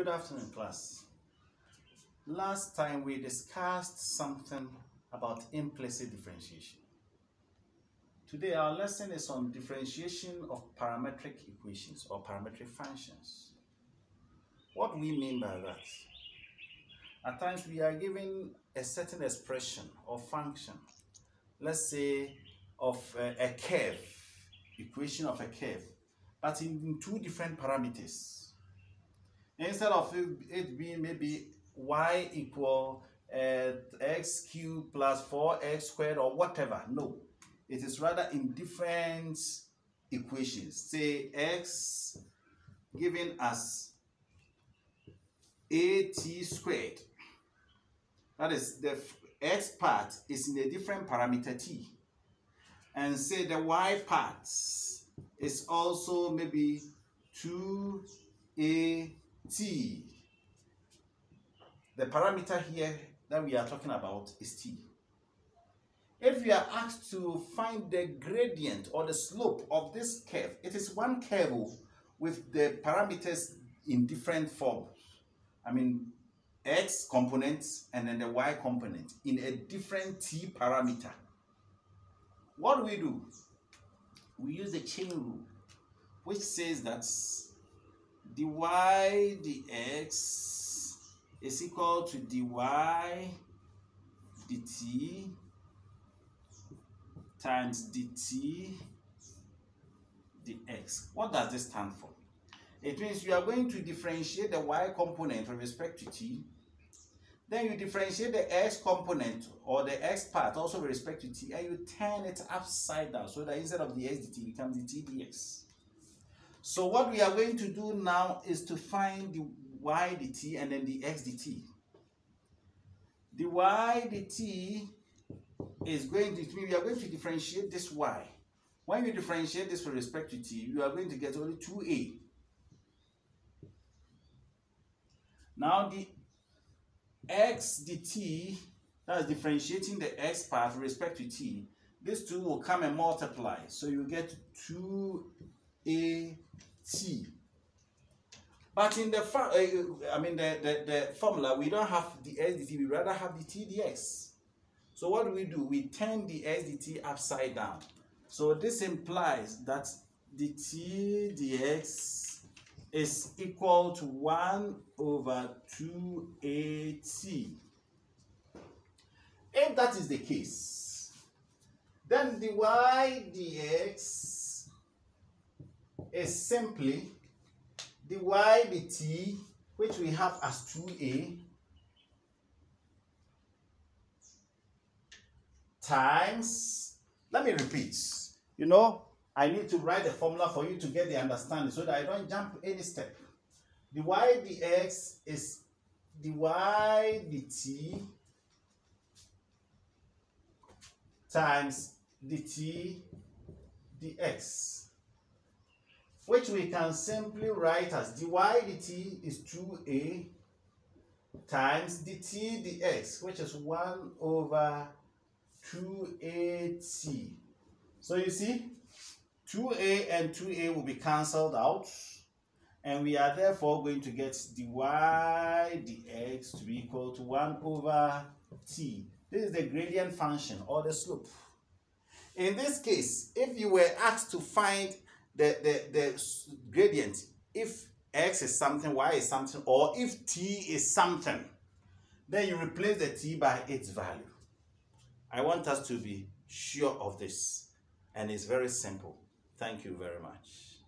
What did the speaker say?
Good afternoon, class. Last time we discussed something about implicit differentiation. Today our lesson is on differentiation of parametric equations or parametric functions. What we mean by that? At times we are given a certain expression or function, let's say of a, a curve, equation of a curve, but in two different parameters instead of it being maybe y equal uh, x cubed plus 4x squared or whatever. No, it is rather in different equations. Say x given as at squared. That is the x part is in a different parameter t. And say the y part is also maybe 2a t. The parameter here that we are talking about is t. If we are asked to find the gradient or the slope of this curve, it is one curve with the parameters in different forms. I mean, x components and then the y component in a different t parameter. What do we do? We use the chain rule, which says that dy dx is equal to dy dt times dt dx. What does this stand for? It means you are going to differentiate the y component with respect to t. Then you differentiate the x component or the x part also with respect to t and you turn it upside down so that instead of the x dt becomes the t dx. So what we are going to do now is to find the y dt and then the x dt. The y dt is going to, mean we are going to differentiate this y. When you differentiate this with respect to t, you are going to get only 2a. Now the x dt, that is differentiating the x part with respect to t, these two will come and multiply. So you get 2a T. But in the, uh, I mean the, the, the formula, we don't have the SDT, we rather have the TDX. So what do we do? We turn the SDT upside down. So this implies that the TDX is equal to 1 over 2AT. If that is the case, then the y dx is simply the y dt, which we have as 2a, times, let me repeat, you know, I need to write the formula for you to get the understanding so that I don't jump any step. The y dx is the y dt times dt dx which we can simply write as dy dt is 2a times dt dx, which is 1 over 2at. So you see, 2a and 2a will be cancelled out, and we are therefore going to get dy dx to be equal to 1 over t. This is the gradient function or the slope. In this case, if you were asked to find the, the, the gradient, if x is something, y is something, or if t is something, then you replace the t by its value. I want us to be sure of this, and it's very simple. Thank you very much.